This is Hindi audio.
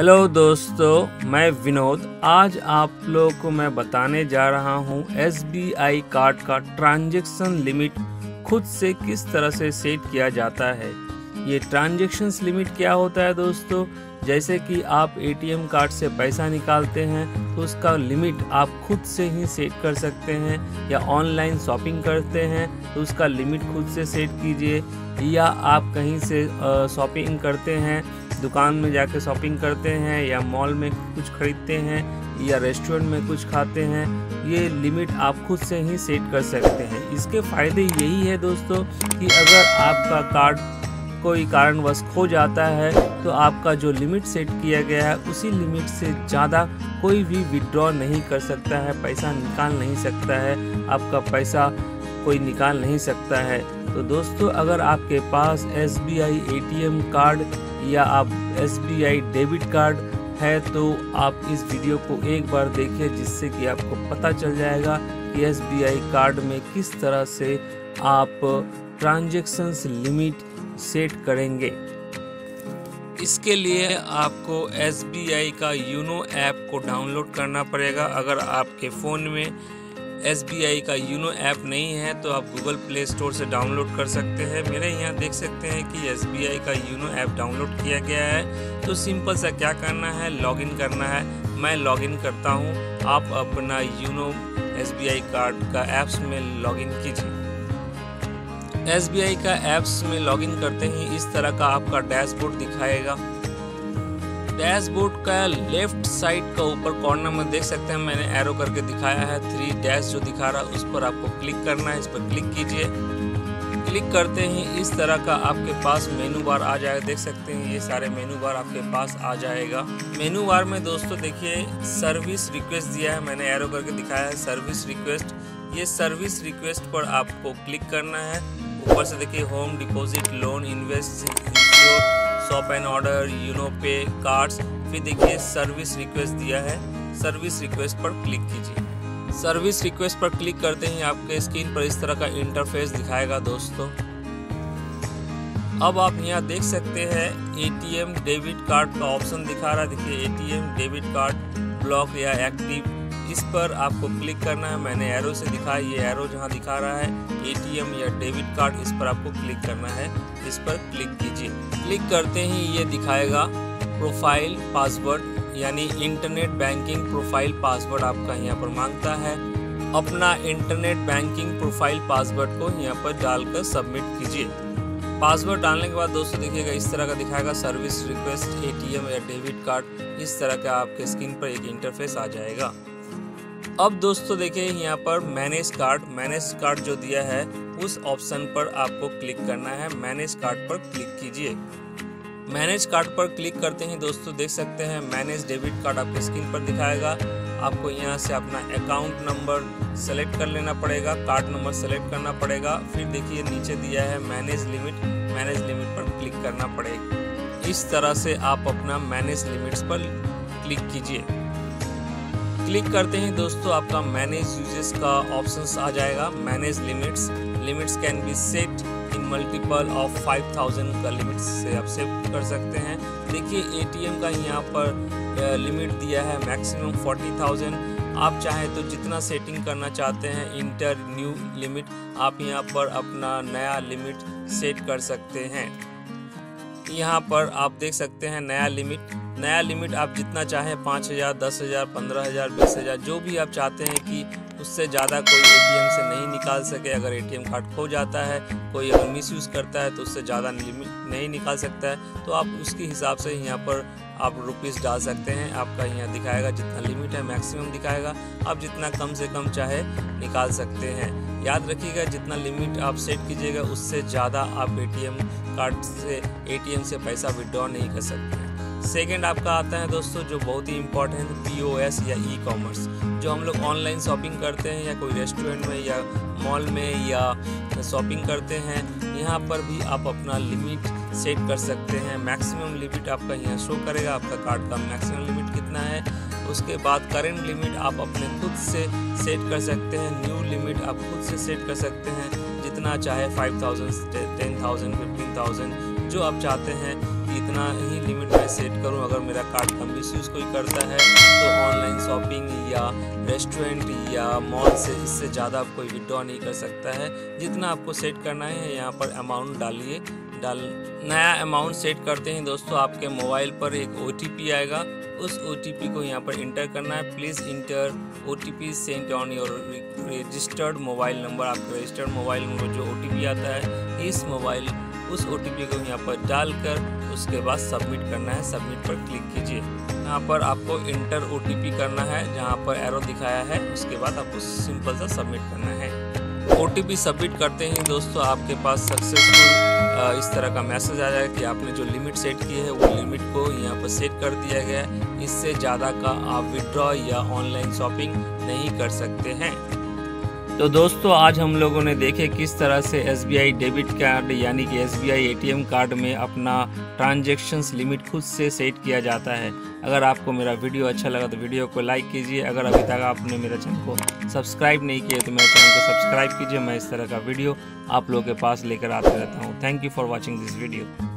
हेलो दोस्तों, मैं विनोद। आज आप लोगों को मैं बताने जा रहा हूँ एस कार्ड का ट्रांजैक्शन लिमिट खुद से किस तरह से सेट किया जाता है। ये ट्रांजेक्शन लिमिट क्या होता है, दोस्तों? जैसे कि आप एटीएम कार्ड से पैसा निकालते हैं तो उसका लिमिट आप खुद से ही सेट कर सकते हैं या ऑनलाइन शॉपिंग करते हैं तो उसका लिमिट खुद से सेट कीजिए या आप कहीं से शॉपिंग करते हैं दुकान में जाके शॉपिंग करते हैं या मॉल में कुछ खरीदते हैं या रेस्टोरेंट में कुछ खाते हैं, ये लिमिट आप खुद से ही सेट कर सकते हैं। इसके फ़ायदे यही है दोस्तों कि अगर आपका कार्ड कोई कारणवश खो जाता है तो आपका जो लिमिट सेट किया गया है, उसी लिमिट से ज़्यादा कोई भी विड्रॉ नहीं कर सकता है, पैसा निकाल नहीं सकता है, आपका पैसा कोई निकाल नहीं सकता है। तो दोस्तों, अगर आपके पास एस बी कार्ड या आप SBI डेबिट कार्ड है तो आप इस वीडियो को एक बार देखिए जिससे कि आपको पता चल जाएगा कि SBI कार्ड में किस तरह से आप ट्रांजेक्शन्स लिमिट सेट करेंगे। इसके लिए आपको SBI का यूनो ऐप को डाउनलोड करना पड़ेगा। अगर आपके फ़ोन में SBI का यूनो ऐप नहीं है तो आप गूगल प्ले स्टोर से डाउनलोड कर सकते हैं। मेरे यहाँ देख सकते हैं कि SBI का यूनो ऐप डाउनलोड किया गया है। तो सिंपल सा क्या करना है? लॉगिन करना है। मैं लॉगिन करता हूँ। आप अपना यूनो एस कार्ड का ऐप्स में लॉगिन कीजिए। SBI का ऐप्स में लॉगिन करते ही इस तरह का आपका डैशबोर्ड दिखाएगा। डैशबोर्ड का लेफ़्ट साइड का ऊपर कॉर्नर में देख सकते हैं। मैंने एरो करके दिखाया है। थ्री डैश जो दिखा रहा है, उस पर आपको क्लिक करना है। इस पर क्लिक कीजिए। क्लिक करते ही इस तरह का आपके पास मेनू बार आ जाएगा। देख सकते हैं, ये सारे मेनू बार आपके पास आ जाएगा। मेनू बार में दोस्तों देखिए, सर्विस रिक्वेस्ट दिया है। मैंने एरो करके दिखाया है, सर्विस रिक्वेस्ट। ये सर्विस रिक्वेस्ट पर आपको क्लिक करना है। ऊपर से देखिए, home deposit, loan, invest shop and order YONO pay cards फिर देखिए सर्विस रिक्वेस्ट दिया है। सर्विस रिक्वेस्ट पर क्लिक कीजिए। सर्विस रिक्वेस्ट पर क्लिक करते ही आपके स्क्रीन पर इस तरह का इंटरफेस दिखाएगा दोस्तों। अब आप यहाँ देख सकते हैं एटीएम डेबिट कार्ड का ऑप्शन दिखा रहा है। देखिए एटीएम डेबिट कार्ड ब्लॉक या एक्टिव इस पर आपको क्लिक करना है, मैंने एरो से दिखा ये एरो जहाँ दिखा रहा है एटीएम या डेबिट कार्ड इस पर आपको क्लिक करना है, इस पर क्लिक कीजिए। क्लिक करते ही ये दिखाएगा प्रोफ़ाइल पासवर्ड यानी इंटरनेट बैंकिंग प्रोफ़ाइल पासवर्ड आपका यहाँ पर माँगता है। अपना इंटरनेट बैंकिंग प्रोफ़ाइल पासवर्ड को यहाँ पर डालकर सबमिट कीजिए। पासवर्ड डालने के बाद दोस्तों देखिएगा, इस तरह का दिखाएगा सर्विस रिक्वेस्ट एटीएम या डेबिट कार्ड इस तरह का आपके स्क्रीन पर एक इंटरफेस आ जाएगा। अब दोस्तों देखिए, यहाँ पर मैनेज कार्ड मैनेज कार्ड जो दिया है, उस ऑप्शन पर आपको क्लिक करना है। मैनेज कार्ड पर क्लिक कीजिए। मैनेज कार्ड पर क्लिक करते ही दोस्तों देख सकते हैं, मैनेज डेबिट कार्ड आपके स्क्रीन पर दिखाएगा। आपको यहाँ से अपना अकाउंट नंबर सेलेक्ट कर लेना पड़ेगा, कार्ड नंबर सेलेक्ट करना पड़ेगा। फिर देखिए, नीचे दिया है मैनेज लिमिट मैनेज लिमिट पर क्लिक करना पड़ेगा। इस तरह से आप अपना मैनेज लिमिट्स पर क्लिक कीजिए। क्लिक करते ही दोस्तों, आपका मैनेज यूजेस का ऑप्शंस आ जाएगा। Manage limits limits can be set in multiple of 5000 का लिमिट्स से आप सेट कर सकते हैं। देखिए एटीएम का यहाँ पर लिमिट दिया है मैक्सिमम 40000 आप चाहें तो जितना सेटिंग करना चाहते हैं इंटर न्यू लिमिट आप यहाँ पर अपना नया लिमिट सेट कर सकते हैं। यहाँ पर आप देख सकते हैं नया लिमिट नया लिमिट आप जितना चाहें, पाँच हज़ार, दस हज़ार, पंद्रह हज़ार, बीस हज़ार, जो भी आप चाहते हैं कि उससे ज़्यादा कोई एटीएम से नहीं निकाल सके, अगर एटीएम कार्ड खो जाता है, कोई अगर मिसयूज़ करता है तो उससे ज़्यादा लिमिट नहीं निकाल सकता है। तो आप उसके हिसाब से यहाँ पर आप रुपीज़ डाल सकते हैं। आपका यहाँ दिखाएगा जितना लिमिट है, मैक्सिमम दिखाएगा। आप जितना कम से कम चाहे, निकाल सकते हैं। याद रखिएगा, जितना लिमिट आप सेट कीजिएगा, उससे ज़्यादा आप एटीएम कार्ड से एटीएम से पैसा विड्रॉ नहीं कर सकते सेकेंड आपका आता है दोस्तों जो बहुत ही इंपॉर्टेंट है पी या ई कॉमर्स जो हम लोग ऑनलाइन शॉपिंग करते हैं या कोई रेस्टोरेंट में या मॉल में या शॉपिंग करते हैं, यहाँ पर भी आप अपना लिमिट सेट कर सकते हैं। मैक्सिमम लिमिट आपका यहाँ शो करेगा, आपका कार्ड का मैक्सिमम लिमिट कितना है, उसके बाद करेंट लिमिट आप अपने खुद से सेट कर सकते हैं। न्यू लिमिट आप खुद से सेट कर सकते हैं, जितना चाहे five thousand ten thousand fifteen thousand जो आप चाहते हैं। कि इतना ही लिमिट मैं सेट करूँ। अगर मेरा कार्ड का मिस यूज़ कोई करता है तो ऑनलाइन शॉपिंग या रेस्टोरेंट या मॉल से इससे ज़्यादा आप कोई विड्रॉ नहीं कर सकता है। जितना आपको सेट करना है, यहाँ पर अमाउंट डालिए। डाल, नया अमाउंट सेट करते हैं दोस्तों, आपके मोबाइल पर एक ओटीपी आएगा। उस ओटीपी को यहाँ पर इंटर करना है। Please enter O T P sent on your registered mobile number आपका रजिस्टर्ड मोबाइल नंबर जो ओटीपी आता है, इस मोबाइल उस ओटीपी को यहाँ पर डालकर उसके बाद सबमिट करना है। सबमिट पर क्लिक कीजिए। यहाँ पर आपको इंटर OTP करना है, जहाँ पर एरो दिखाया है। उसके बाद आपको सिंपल सा सबमिट करना है। ओटीपी सबमिट करते ही दोस्तों आपके पास सक्सेसफुल इस तरह का मैसेज आ जाएगा कि आपने जो लिमिट सेट की है, वो लिमिट को यहाँ पर सेट कर दिया गया है। इससे ज़्यादा का आप विड्रॉ या ऑनलाइन शॉपिंग नहीं कर सकते हैं। तो दोस्तों, आज हम लोगों ने देखे किस तरह से SBI डेबिट कार्ड यानी कि एस बी कार्ड में अपना ट्रांजेक्शन्स लिमिट खुद से सेट किया जाता है। अगर आपको मेरा वीडियो अच्छा लगा तो वीडियो को लाइक कीजिए। अगर अभी तक आपने मेरे चैनल को सब्सक्राइब नहीं किया तो मेरे चैनल को सब्सक्राइब कीजिए। मैं इस तरह का वीडियो आप लोगों के पास लेकर आते रहता हूँ। Thank you for watching this video